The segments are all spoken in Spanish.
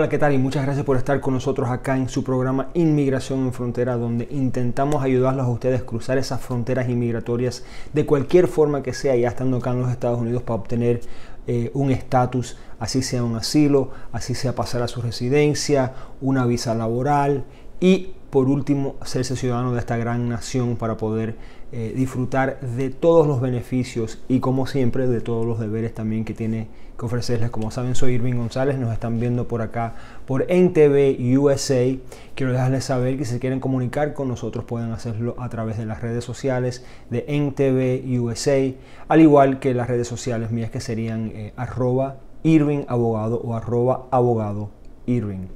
Hola, ¿qué tal? Y muchas gracias por estar con nosotros acá en su programa Inmigración en Frontera, donde intentamos ayudarlos a ustedes a cruzar esas fronteras inmigratorias de cualquier forma que sea, ya estando acá en los Estados Unidos para obtener eh, un estatus, así sea un asilo, así sea pasar a su residencia, una visa laboral y por último hacerse ciudadano de esta gran nación para poder eh, disfrutar de todos los beneficios y como siempre de todos los deberes también que tiene que ofrecerles. Como saben, soy Irving González, nos están viendo por acá por NTV USA. Quiero dejarles saber que si quieren comunicar con nosotros pueden hacerlo a través de las redes sociales de NTV USA, al igual que las redes sociales mías que serían eh, arroba Irving Abogado o arroba abogado Irving.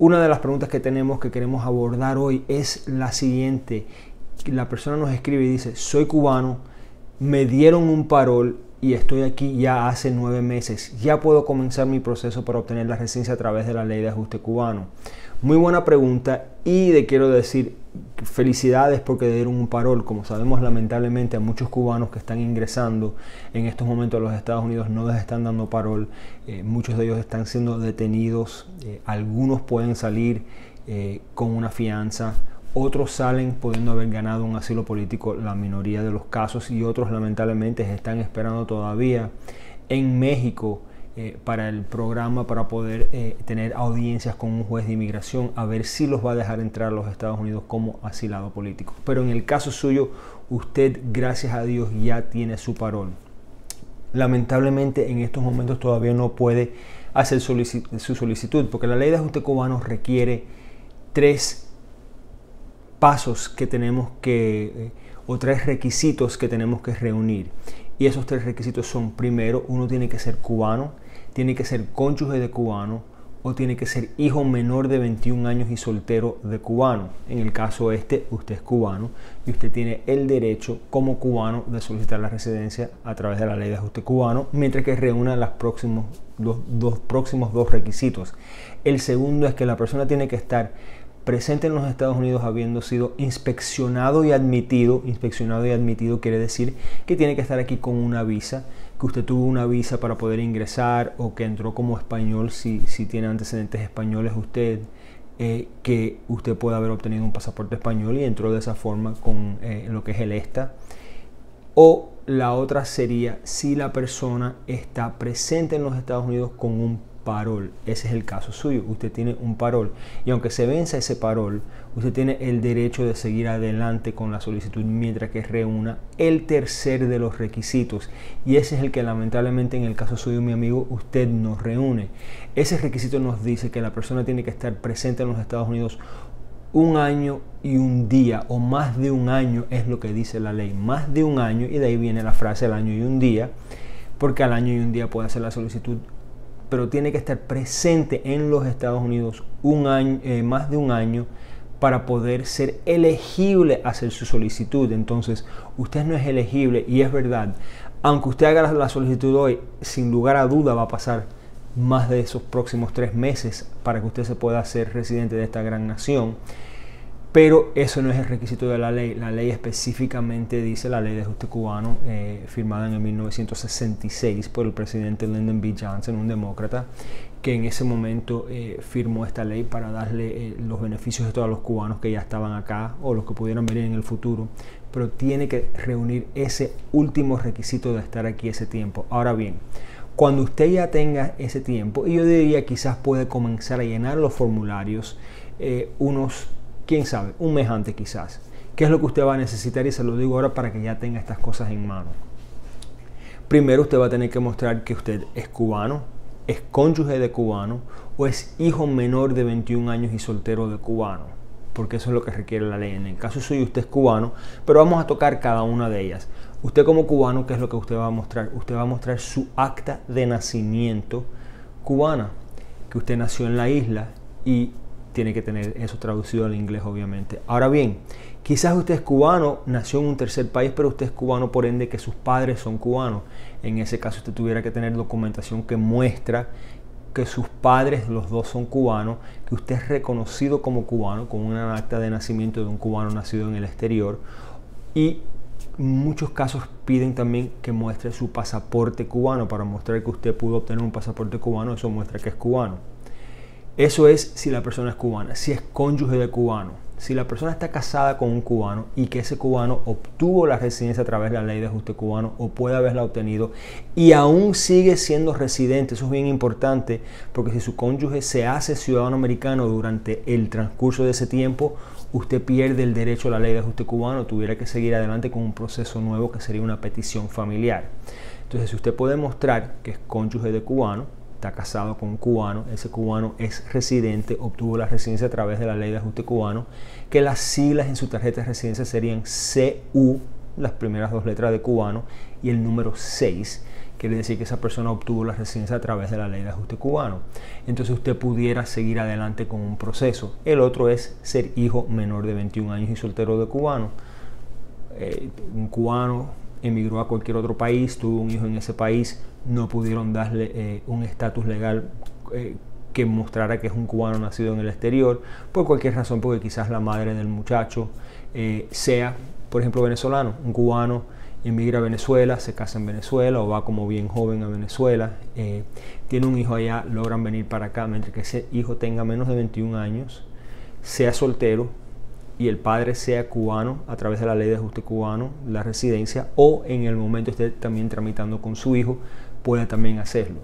Una de las preguntas que tenemos que queremos abordar hoy es la siguiente. La persona nos escribe y dice, soy cubano, me dieron un parol y estoy aquí ya hace nueve meses. Ya puedo comenzar mi proceso para obtener la residencia a través de la ley de ajuste cubano. Muy buena pregunta y le quiero decir felicidades porque dieron un parol. Como sabemos lamentablemente a muchos cubanos que están ingresando en estos momentos a los Estados Unidos no les están dando parol. Eh, muchos de ellos están siendo detenidos. Eh, algunos pueden salir eh, con una fianza otros salen pudiendo haber ganado un asilo político la minoría de los casos y otros lamentablemente están esperando todavía en México eh, para el programa para poder eh, tener audiencias con un juez de inmigración a ver si los va a dejar entrar a los Estados Unidos como asilado político. Pero en el caso suyo, usted gracias a Dios ya tiene su parol. Lamentablemente en estos momentos todavía no puede hacer su solicitud porque la ley de ajuste cubano requiere tres pasos que tenemos que, eh, o tres requisitos que tenemos que reunir. Y esos tres requisitos son, primero, uno tiene que ser cubano, tiene que ser cónyuge de cubano o tiene que ser hijo menor de 21 años y soltero de cubano. En el caso este, usted es cubano y usted tiene el derecho como cubano de solicitar la residencia a través de la ley de ajuste cubano, mientras que reúna los próximos, los dos próximos dos requisitos. El segundo es que la persona tiene que estar presente en los Estados Unidos habiendo sido inspeccionado y admitido. Inspeccionado y admitido quiere decir que tiene que estar aquí con una visa, que usted tuvo una visa para poder ingresar o que entró como español si, si tiene antecedentes españoles usted. Eh, que usted puede haber obtenido un pasaporte español y entró de esa forma con eh, lo que es el ESTA. O la otra sería si la persona está presente en los Estados Unidos con un parol. Ese es el caso suyo. Usted tiene un parol. Y aunque se venza ese parol, usted tiene el derecho de seguir adelante con la solicitud mientras que reúna el tercer de los requisitos. Y ese es el que lamentablemente en el caso suyo, mi amigo, usted no reúne. Ese requisito nos dice que la persona tiene que estar presente en los Estados Unidos un año y un día o más de un año es lo que dice la ley. Más de un año y de ahí viene la frase el año y un día porque al año y un día puede hacer la solicitud pero tiene que estar presente en los Estados Unidos un año, eh, más de un año para poder ser elegible a hacer su solicitud. Entonces, usted no es elegible y es verdad. Aunque usted haga la solicitud hoy, sin lugar a duda va a pasar más de esos próximos tres meses para que usted se pueda hacer residente de esta gran nación. Pero eso no es el requisito de la ley. La ley específicamente dice, la ley de ajuste cubano, eh, firmada en el 1966 por el presidente Lyndon B. Johnson, un demócrata, que en ese momento eh, firmó esta ley para darle eh, los beneficios a todos los cubanos que ya estaban acá o los que pudieran venir en el futuro. Pero tiene que reunir ese último requisito de estar aquí ese tiempo. Ahora bien, cuando usted ya tenga ese tiempo, y yo diría quizás puede comenzar a llenar los formularios unos quién sabe, un mes antes quizás. ¿Qué es lo que usted va a necesitar? Y se lo digo ahora para que ya tenga estas cosas en mano. Primero usted va a tener que mostrar que usted es cubano, es cónyuge de cubano o es hijo menor de 21 años y soltero de cubano, porque eso es lo que requiere la ley. En el caso suyo usted es cubano, pero vamos a tocar cada una de ellas. Usted como cubano, ¿qué es lo que usted va a mostrar? Usted va a mostrar su acta de nacimiento cubana, que usted nació en la isla y tiene que tener eso traducido al inglés, obviamente. Ahora bien, quizás usted es cubano, nació en un tercer país, pero usted es cubano por ende que sus padres son cubanos. En ese caso usted tuviera que tener documentación que muestra que sus padres, los dos son cubanos, que usted es reconocido como cubano, con una acta de nacimiento de un cubano nacido en el exterior. Y muchos casos piden también que muestre su pasaporte cubano para mostrar que usted pudo obtener un pasaporte cubano, eso muestra que es cubano. Eso es si la persona es cubana, si es cónyuge de cubano si la persona está casada con un cubano y que ese cubano obtuvo la residencia a través de la ley de ajuste cubano o puede haberla obtenido y aún sigue siendo residente, eso es bien importante porque si su cónyuge se hace ciudadano americano durante el transcurso de ese tiempo, usted pierde el derecho a la ley de ajuste cubano, tuviera que seguir adelante con un proceso nuevo que sería una petición familiar. Entonces, si usted puede mostrar que es cónyuge de cubano, está casado con un cubano, ese cubano es residente, obtuvo la residencia a través de la ley de ajuste cubano, que las siglas en su tarjeta de residencia serían CU, las primeras dos letras de cubano, y el número 6, quiere decir que esa persona obtuvo la residencia a través de la ley de ajuste cubano. Entonces usted pudiera seguir adelante con un proceso. El otro es ser hijo menor de 21 años y soltero de cubano. Eh, un cubano emigró a cualquier otro país, tuvo un hijo en ese país, no pudieron darle eh, un estatus legal eh, que mostrara que es un cubano nacido en el exterior, por cualquier razón, porque quizás la madre del muchacho eh, sea, por ejemplo, venezolano, un cubano emigra a Venezuela, se casa en Venezuela o va como bien joven a Venezuela, tiene un hijo allá, logran venir para acá, mientras que ese hijo tenga menos de 21 años, sea soltero, y el padre sea cubano a través de la ley de ajuste cubano, la residencia, o en el momento esté también tramitando con su hijo, puede también hacerlo.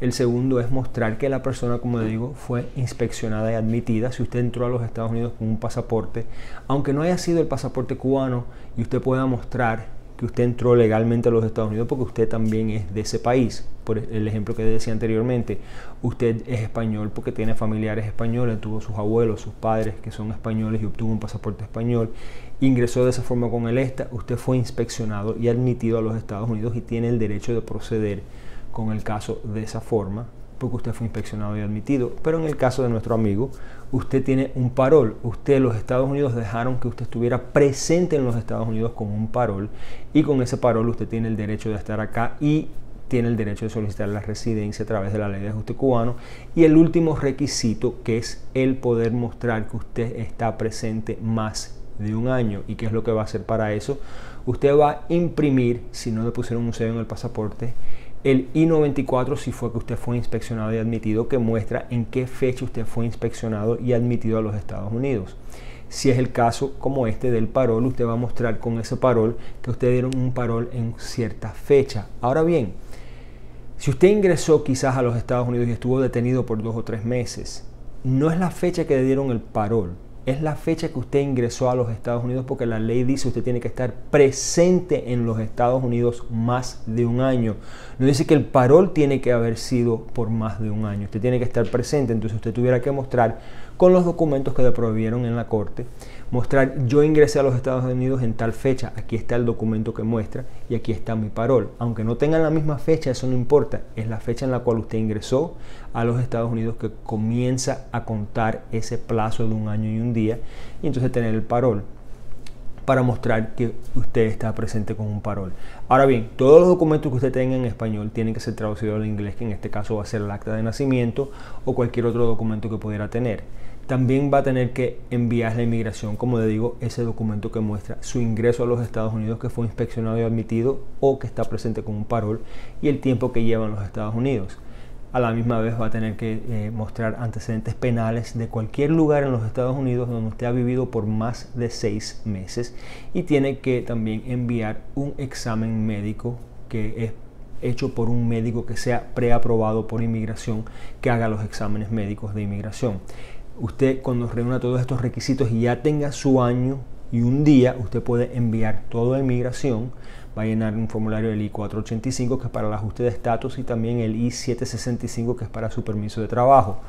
El segundo es mostrar que la persona, como digo, fue inspeccionada y admitida. Si usted entró a los Estados Unidos con un pasaporte, aunque no haya sido el pasaporte cubano, y usted pueda mostrar que usted entró legalmente a los Estados Unidos porque usted también es de ese país. Por el ejemplo que decía anteriormente, usted es español porque tiene familiares españoles, tuvo sus abuelos, sus padres que son españoles y obtuvo un pasaporte español. Ingresó de esa forma con el ESTA, usted fue inspeccionado y admitido a los Estados Unidos y tiene el derecho de proceder con el caso de esa forma porque usted fue inspeccionado y admitido. Pero en el caso de nuestro amigo, usted tiene un parol. Usted, los Estados Unidos dejaron que usted estuviera presente en los Estados Unidos con un parol y con ese parol usted tiene el derecho de estar acá y tiene el derecho de solicitar la residencia a través de la ley de ajuste cubano. Y el último requisito que es el poder mostrar que usted está presente más de un año. ¿Y qué es lo que va a hacer para eso? Usted va a imprimir, si no le pusieron un sello en el pasaporte, el I-94 si fue que usted fue inspeccionado y admitido, que muestra en qué fecha usted fue inspeccionado y admitido a los Estados Unidos. Si es el caso como este del parol, usted va a mostrar con ese parol que usted dieron un parol en cierta fecha. Ahora bien, si usted ingresó quizás a los Estados Unidos y estuvo detenido por dos o tres meses, no es la fecha que le dieron el parol, es la fecha que usted ingresó a los Estados Unidos porque la ley dice usted tiene que estar presente en los Estados Unidos más de un año. No dice que el parol tiene que haber sido por más de un año. Usted tiene que estar presente, entonces usted tuviera que mostrar con los documentos que le prohibieron en la corte, mostrar yo ingresé a los Estados Unidos en tal fecha, aquí está el documento que muestra y aquí está mi parol. Aunque no tengan la misma fecha, eso no importa, es la fecha en la cual usted ingresó a los Estados Unidos que comienza a contar ese plazo de un año y un día y entonces tener el parol para mostrar que usted está presente con un parol. Ahora bien, todos los documentos que usted tenga en español tienen que ser traducidos al inglés, que en este caso va a ser el acta de nacimiento o cualquier otro documento que pudiera tener. También va a tener que enviar la inmigración, como le digo, ese documento que muestra su ingreso a los Estados Unidos que fue inspeccionado y admitido o que está presente con un parol y el tiempo que lleva en los Estados Unidos a la misma vez va a tener que eh, mostrar antecedentes penales de cualquier lugar en los Estados Unidos donde usted ha vivido por más de seis meses y tiene que también enviar un examen médico que es hecho por un médico que sea preaprobado por inmigración que haga los exámenes médicos de inmigración. Usted cuando reúna todos estos requisitos y ya tenga su año y un día, usted puede enviar todo a inmigración va a llenar un formulario del I-485 que es para el ajuste de estatus y también el I-765 que es para su permiso de trabajo.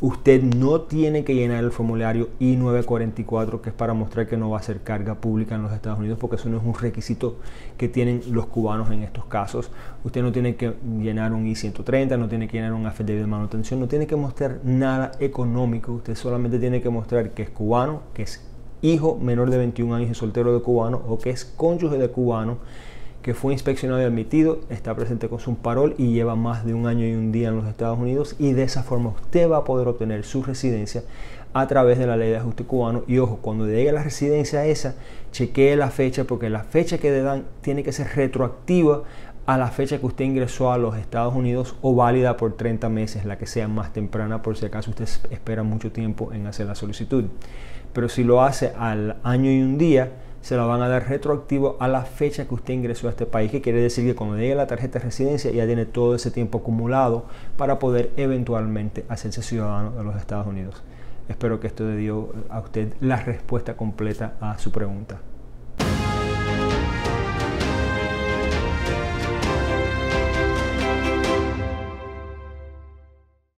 Usted no tiene que llenar el formulario I-944 que es para mostrar que no va a ser carga pública en los Estados Unidos porque eso no es un requisito que tienen los cubanos en estos casos. Usted no tiene que llenar un I-130, no tiene que llenar un affidavit de manutención, no tiene que mostrar nada económico. Usted solamente tiene que mostrar que es cubano, que es hijo menor de 21 años y soltero de cubano o que es cónyuge de cubano que fue inspeccionado y admitido, está presente con su parol y lleva más de un año y un día en los Estados Unidos y de esa forma usted va a poder obtener su residencia a través de la ley de ajuste cubano y ojo, cuando llegue la residencia esa, chequee la fecha porque la fecha que le dan tiene que ser retroactiva a la fecha que usted ingresó a los Estados Unidos o válida por 30 meses, la que sea más temprana por si acaso usted espera mucho tiempo en hacer la solicitud. Pero si lo hace al año y un día, se lo van a dar retroactivo a la fecha que usted ingresó a este país, que quiere decir que cuando llegue la tarjeta de residencia ya tiene todo ese tiempo acumulado para poder eventualmente hacerse ciudadano de los Estados Unidos. Espero que esto le dio a usted la respuesta completa a su pregunta.